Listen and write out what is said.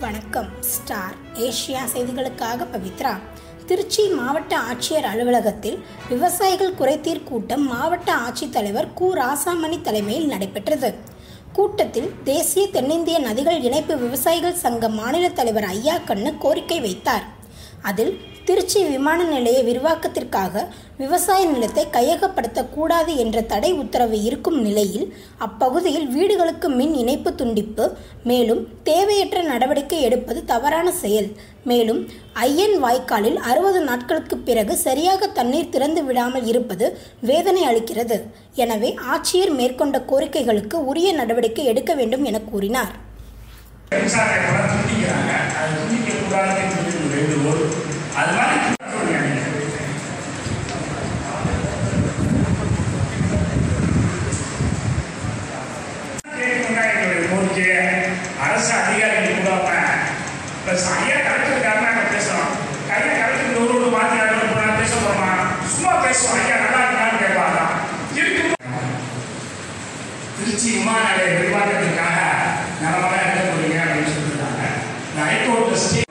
வணக்கம். Star Asia செய்திகளுக்காக பவித்ரா. திருச்சி மாவட்ட ஆட்சியர் அலுவலகத்தில் விவசாயிகள் குறைதீர் கூட்டம் மாவட்ட ஆட்சித்தலைவர் கு. ராசாமணி தலைமையில் நடைபெற்றது. கூட்டத்தில் தேசிய தென்னிந்திய நதிகள் இணைப்பு விவசாயிகள் சங்க மாநில தலைவர் ஐயா கண்ணு கோரிக்கை வைத்தார். அதில் திருச்சி விமான நிலைய விரிவாக்கத்திற்காக விவசாய நிலத்தை கையகப்படுத்தக்கூடாது என்ற தடை உத்தரவு இருக்கும் நிலையில் அப்பகுதியில் வீடுகளுக்கு மின் இணைப்பு துண்டிப்பு மேலும் தேவையற்ற நடவடிக்கை எடுப்பது தவறான செயல். மேலும் ஐயன் வாய்க்காலில் அறுபது நாட்களுக்கு பிறகு சரியாக தண்ணீர் திறந்து விடாமல் இருப்பது வேதனை அளிக்கிறது. எனவே ஆட்சியர் மேற்கொண்ட கோரிக்கைகளுக்கு உரிய நடவடிக்கை எடுக்க வேண்டும் என கூறினார். வேண்டுகோள். அது மாதிரி அரசு அதிகாரிகள் கூட இப்போ ஐயா சும்மா பேசுவோம். ஐயா நல்லா இருக்கான்னு திருச்சி விமான நிலைய விரிவாக்கத்திற்காக நலமாக இருக்கக்கூடிய அப்படின்னு சொல்லியிருக்காங்க. ஹைகோர்ட்டில் ஸ்டே